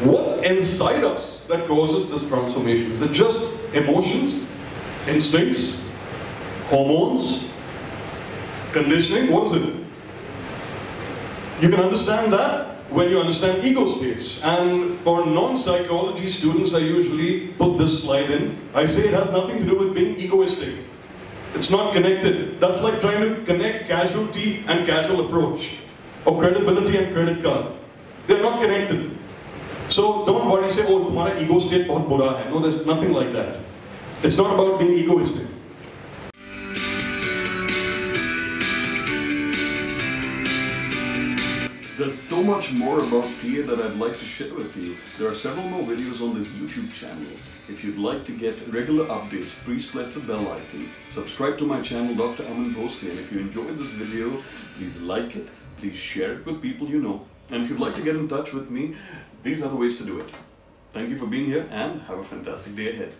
inside us that causes this transformation? Is it just emotions, instincts, hormones, conditioning? What is it? You can understand that when you understand ego states. And for non-psychology students, I usually put this slide in. I say it has nothing to do with being egoistic. It's not connected. That's like trying to connect casualty and casual approach, or credibility and credit card. They're not connected. So don't worry, say, oh, your ego state is very bad. No, there's nothing like that. It's not about being egoistic. There's so much more about TA that I'd like to share with you. There are several more videos on this YouTube channel. If you'd like to get regular updates, please press the bell icon. Subscribe to my channel Dr. Aman Bhonsle and if you enjoyed this video, please like it, please share it with people you know. And if you'd like to get in touch with me, these are the ways to do it. Thank you for being here and have a fantastic day ahead.